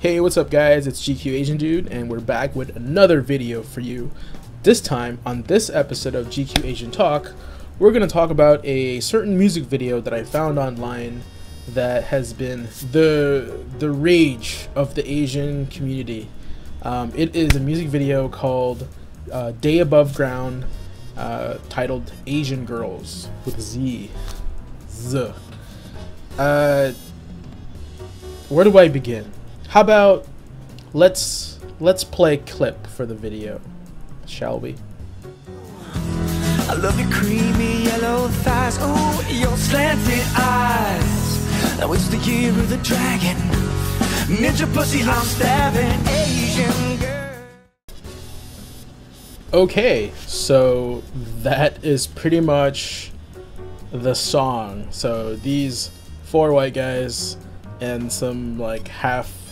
Hey, what's up guys? It's GQAzndood and we're back with another video for you. This time, on this episode of GQAznTALK, we're going to talk about a certain music video that I found online that has been the the rage of the Asian community. Um, it is a music video called uh, Day Above Ground, uh, titled Asian Girls with Z. Z. Uh, where do I begin? How about let's let's play clip for the video, shall we? I love your creamy yellow thighs, ooh, your slanted eyes. Now it's the year of the dragon. Ninja pussy, I'm stabbing Asian girl. Okay, so that is pretty much the song. So these four white guys and some like half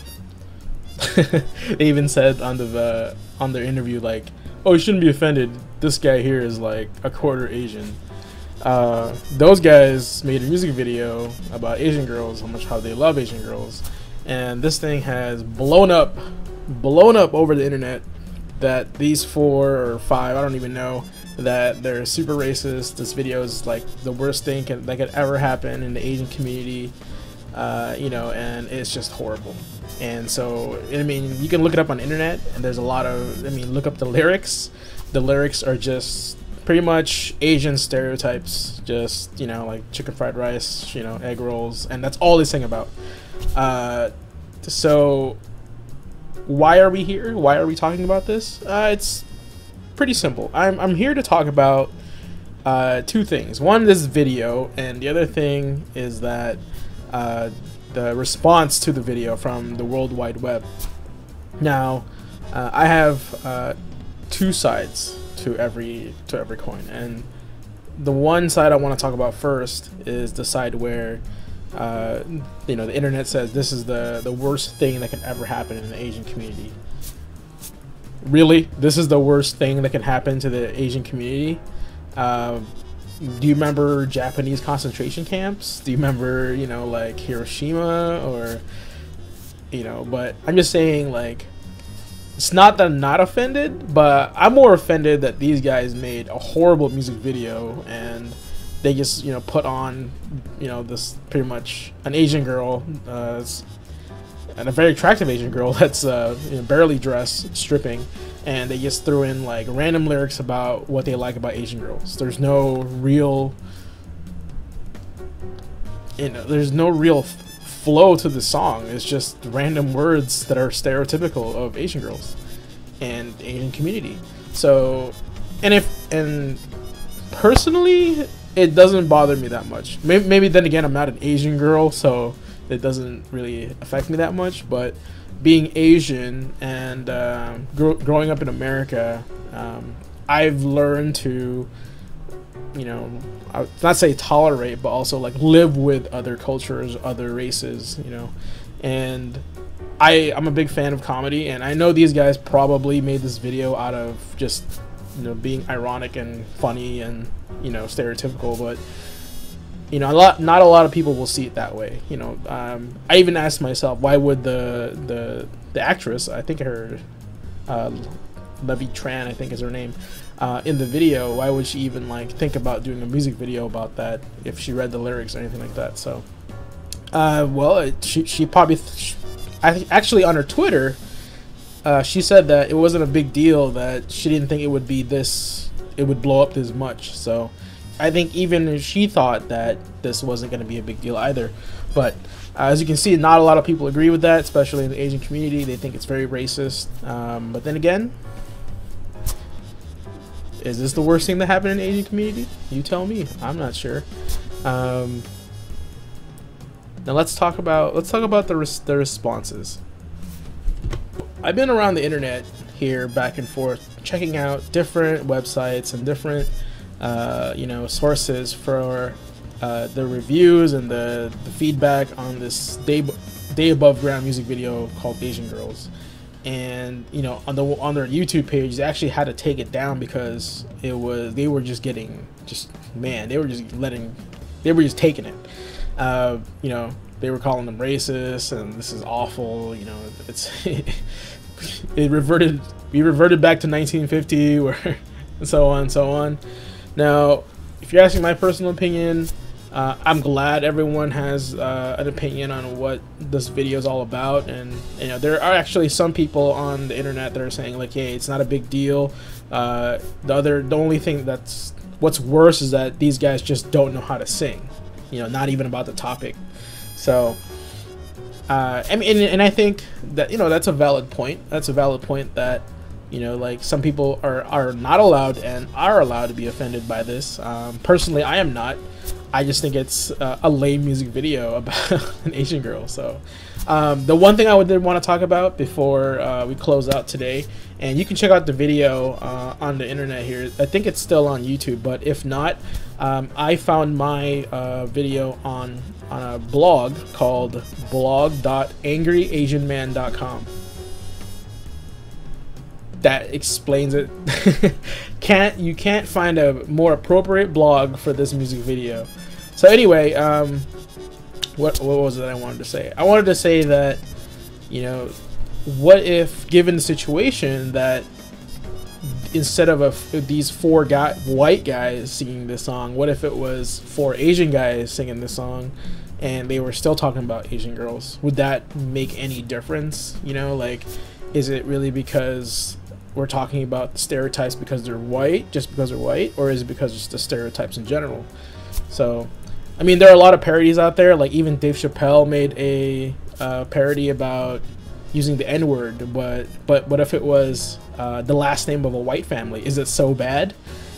they even said on the uh, on their interview like, "Oh, you shouldn't be offended. This guy here is like a quarter Asian." Uh, those guys made a music video about Asian girls, how much how they love Asian girls, and this thing has blown up, blown up over the internet. That these four or five, I don't even know, that they're super racist. This video is like the worst thing can, that could ever happen in the Asian community, uh, you know, and it's just horrible. And so, I mean, you can look it up on the internet, and there's a lot of, I mean, look up the lyrics. The lyrics are just pretty much Asian stereotypes, just, you know, like chicken fried rice, you know, egg rolls, and that's all they sing about. Uh, so, why are we here? Why are we talking about this? Uh, it's pretty simple. I'm, I'm here to talk about uh, two things. One, this video, and the other thing is that uh, the response to the video from the World Wide Web. Now, uh, I have uh, two sides to every to every coin, and the one side I want to talk about first is the side where uh, you know the internet says this is the the worst thing that can ever happen in the Asian community. Really, this is the worst thing that can happen to the Asian community. Do you remember Japanese concentration camps? Do you remember, you know, like Hiroshima or, you know, but I'm just saying, like, it's not that I'm not offended, but I'm more offended that these guys made a horrible music video and they just, you know, put on, you know, this pretty much an Asian girl, uh, and a very attractive Asian girl that's uh, you know, barely dressed, stripping, and they just threw in like random lyrics about what they like about Asian girls. There's no real, you know, there's no real flow to the song. It's just random words that are stereotypical of Asian girls and Asian community. So, and if and personally, it doesn't bother me that much. Maybe, maybe then again, I'm not an Asian girl, so it doesn't really affect me that much. But being Asian and uh, gr- growing up in America, um, I've learned to, you know, not say tolerate, but also like live with other cultures, other races, you know, and. I, I'm a big fan of comedy, and I know these guys probably made this video out of just, you know, being ironic and funny and, you know, stereotypical, but you know a lot not a lot of people will see it that way you know um, i even asked myself why would the the the actress i think her uh, levy tran i think is her name uh, in the video why would she even like think about doing a music video about that if she read the lyrics or anything like that? So uh, well it, she, she probably th- I, actually on her twitter uh, she said that it wasn't a big deal that she didn't think it would be this it would blow up this much. So I think even she thought that this wasn't going to be a big deal either. But uh, as you can see, not a lot of people agree with that, especially in the Asian community. They think it's very racist. Um, but then again, is this the worst thing that happened in the Asian community? You tell me. I'm not sure. Um, now let's talk about let's talk about the res- the responses. I've been around the internet here back and forth, checking out different websites and different uh, you know sources for uh, the reviews and the, the feedback on this day day above ground music video called Asian Girlz. And you know on the on their YouTube page, they actually had to take it down because it was they were just getting just man they were just letting they were just taking it. Uh, you know they were calling them racist and this is awful. You know, it's it reverted. We reverted back to 1950, where and so on and so on. Now, if you're asking my personal opinion, uh, I'm glad everyone has uh, an opinion on what this video is all about, and you know there are actually some people on the internet that are saying like, "Hey, it's not a big deal." Uh, the other, the only thing that's what's worse is that these guys just don't know how to sing. You know, not even about the topic. So, uh, I mean, and, and I think that you know that's a valid point. That's a valid point that you know like some people are are not allowed and are allowed to be offended by this. Um, personally, I am not. I just think it's uh, a lame music video about an Asian girl. So, um, the one thing I would want to talk about before uh, we close out today, and you can check out the video uh, on the internet here. I think it's still on YouTube, but if not, um, I found my uh, video on on a blog called blog.angryasianman.com. That explains it. can't you can't find a more appropriate blog for this music video. So anyway, um, what what was it I wanted to say? I wanted to say that you know, what if given the situation that instead of a, these four guy, white guys singing this song, what if it was four Asian guys singing this song, and they were still talking about Asian girls? Would that make any difference? You know, like, is it really because we're talking about stereotypes because they're white, just because they're white, or is it because it's the stereotypes in general? So, I mean, there are a lot of parodies out there. Like even Dave Chappelle made a uh, parody about using the N word, but but what if it was uh, the last name of a white family? Is it so bad?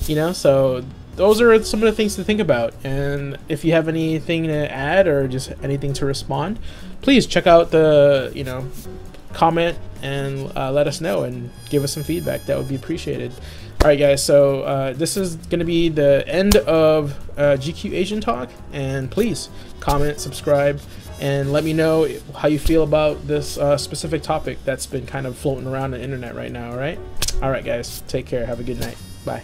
You know, so those are some of the things to think about. And if you have anything to add or just anything to respond, please check out the you know comment and uh, let us know and give us some feedback. That would be appreciated. All right, guys. So uh, this is going to be the end of uh, GQAznTALK, and please comment, subscribe, and let me know how you feel about this uh, specific topic that's been kind of floating around the internet right now. All right. All right, guys. Take care. Have a good night. Bye.